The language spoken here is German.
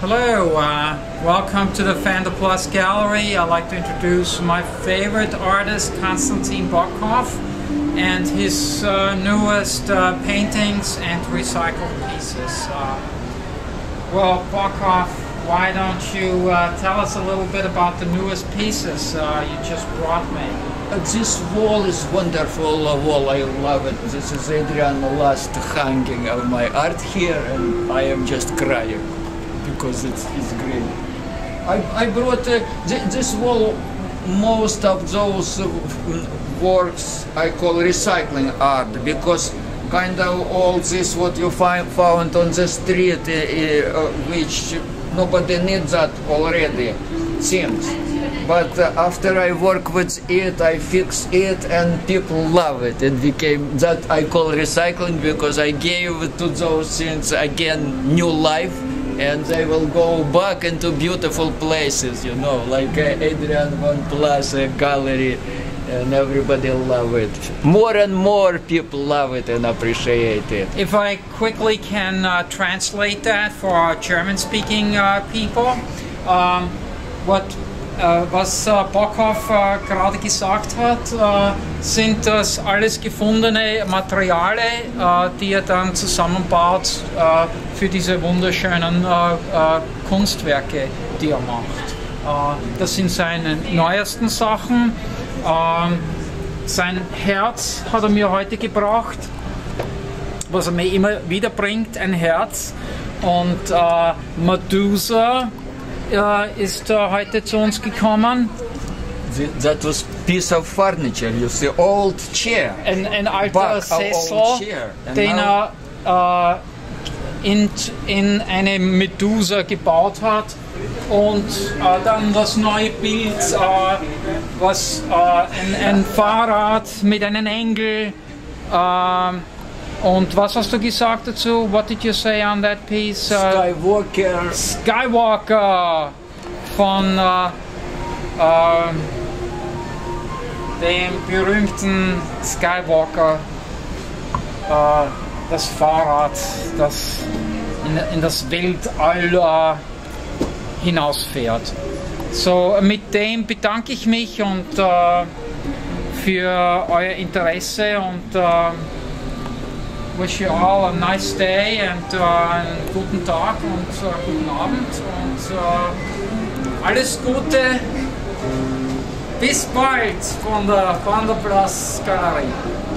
Hello, uh, welcome to the Fanda Plus Gallery. I'd like to introduce my favorite artist, Konstantin Bokov, and his uh, newest uh, paintings and recycled pieces. Uh, well, Bokov, why don't you uh, tell us a little bit about the newest pieces uh, you just brought me? This wall is wonderful wall. I love it. This is Adrian last hanging of my art here, and I am just crying because it's, it's great. I, I brought uh, th- this wall. Most of those uh, works I call recycling art because kind of all this what you find found on the street, uh, uh, which nobody needs that already. Seems. But uh, after I work with it, I fix it, and people love it. It became that I call recycling because I gave to those things again new life, and they will go back into beautiful places. You know, like uh, Adrian Van Plaza Gallery, and everybody love it. More and more people love it and appreciate it. If I quickly can uh, translate that for German-speaking uh, people, um, what, was äh, Bockhoff äh, gerade gesagt hat, äh, sind das alles gefundene Materialien, äh, die er dann zusammenbaut äh, für diese wunderschönen äh, äh, Kunstwerke, die er macht. Äh, das sind seine neuesten Sachen. Ähm, sein Herz hat er mir heute gebracht was er mir immer wieder bringt, ein Herz. Und äh, Medusa äh, ist äh, heute zu uns gekommen. Th- That was piece of furniture. You see, old chair. Ein, ein alter Sessel, den er äh, in, in eine Medusa gebaut hat. Und äh, dann das neue Bild, äh, was äh, ein, ein Fahrrad mit einem Engel. Und was hast du gesagt dazu? What did you say on that piece? Äh, Skywalker. Skywalker von äh, äh, dem berühmten Skywalker, äh, das Fahrrad, das in, in das Weltall äh, hinausfährt. So, mit dem bedanke ich mich und für euer Interesse und wish you all a nice day and äh, einen guten Tag und äh, guten Abend und äh, alles Gute. Bis bald von der Wanderplatz Galerie.